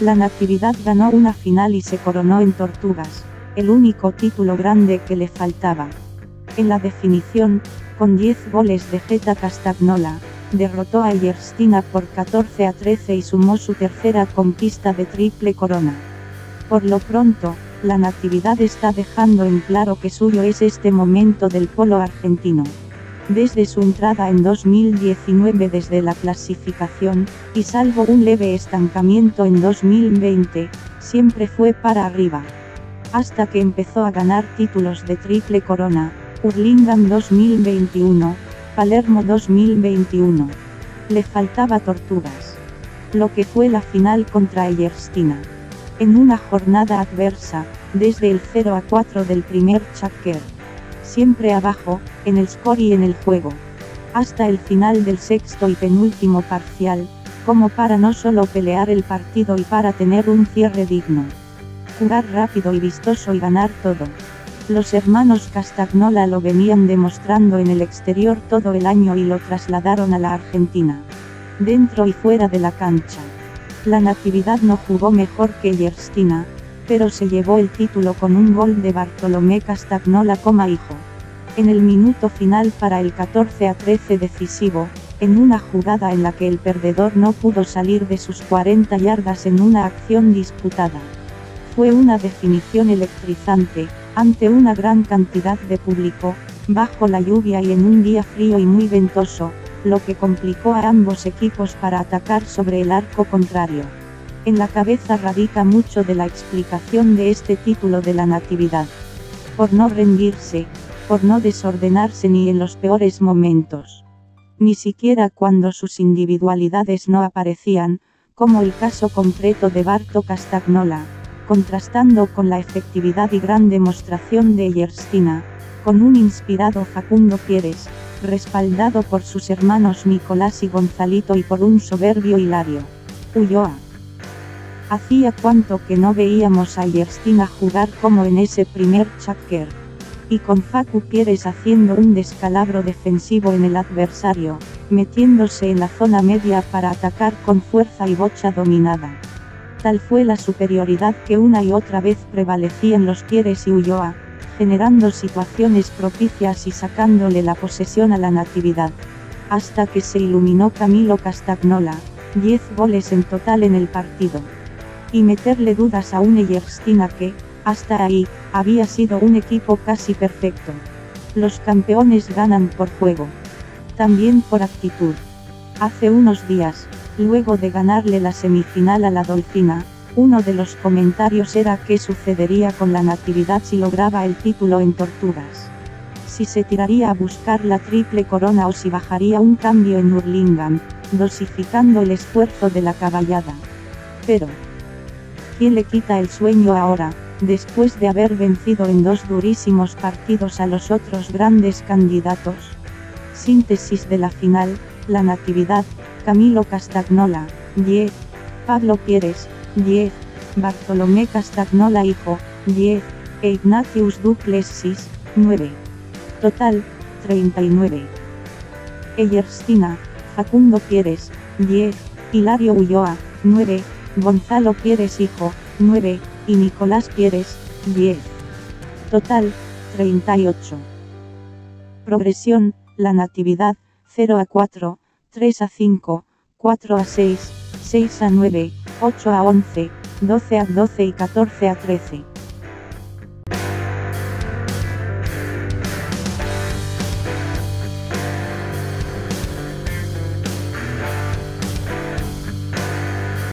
La Natividad ganó una final y se coronó en Tortugas, el único título grande que le faltaba. En la definición, con 10 goles de Geta Castagnola, derrotó a Yerstina por 14 a 13 y sumó su tercera conquista de triple corona. Por lo pronto, la Natividad está dejando en claro que suyo es este momento del polo argentino desde su entrada en 2019 desde la clasificación, y salvo un leve estancamiento en 2020, siempre fue para arriba. Hasta que empezó a ganar títulos de triple corona, Hurlingham 2021, Palermo 2021. Le faltaba tortugas. Lo que fue la final contra Eyerstina. En una jornada adversa, desde el 0 a 4 del primer Chakker siempre abajo, en el score y en el juego. Hasta el final del sexto y penúltimo parcial, como para no solo pelear el partido y para tener un cierre digno. Jugar rápido y vistoso y ganar todo. Los hermanos Castagnola lo venían demostrando en el exterior todo el año y lo trasladaron a la Argentina. Dentro y fuera de la cancha. La Natividad no jugó mejor que Yerstina, pero se llevó el título con un gol de Bartolomé Castagnola hijo. En el minuto final para el 14 a 13 decisivo, en una jugada en la que el perdedor no pudo salir de sus 40 yardas en una acción disputada. Fue una definición electrizante, ante una gran cantidad de público, bajo la lluvia y en un día frío y muy ventoso, lo que complicó a ambos equipos para atacar sobre el arco contrario. En la cabeza radica mucho de la explicación de este título de la Natividad. Por no rendirse, por no desordenarse ni en los peores momentos. Ni siquiera cuando sus individualidades no aparecían, como el caso concreto de Barto Castagnola, contrastando con la efectividad y gran demostración de Yerstina, con un inspirado Facundo Pieres, respaldado por sus hermanos Nicolás y Gonzalito y por un soberbio Hilario. Ulloa. Hacía cuanto que no veíamos a Yerstina jugar como en ese primer chakker. Y con Facu Pieres haciendo un descalabro defensivo en el adversario, metiéndose en la zona media para atacar con fuerza y bocha dominada. Tal fue la superioridad que una y otra vez prevalecían los Pieres y Ulloa, generando situaciones propicias y sacándole la posesión a la natividad. Hasta que se iluminó Camilo Castagnola, 10 goles en total en el partido y meterle dudas a un Eyerstina que, hasta ahí, había sido un equipo casi perfecto. Los campeones ganan por juego. También por actitud. Hace unos días, luego de ganarle la semifinal a la Dolfina, uno de los comentarios era qué sucedería con la Natividad si lograba el título en Tortugas. Si se tiraría a buscar la triple corona o si bajaría un cambio en Hurlingham, dosificando el esfuerzo de la caballada. Pero, ¿Quién le quita el sueño ahora, después de haber vencido en dos durísimos partidos a los otros grandes candidatos? Síntesis de la final, La Natividad, Camilo Castagnola, 10, Pablo Pieres, 10, Bartolomé Castagnola hijo, 10, e Ignatius Duplessis, 9. Total, 39. Eyerstina, Facundo Pieres, 10, Hilario Ulloa, 9, Gonzalo Pieres hijo, 9, y Nicolás Pieres, 10. Total, 38. Progresión, la natividad, 0 a 4, 3 a 5, 4 a 6, 6 a 9, 8 a 11, 12 a 12 y 14 a 13.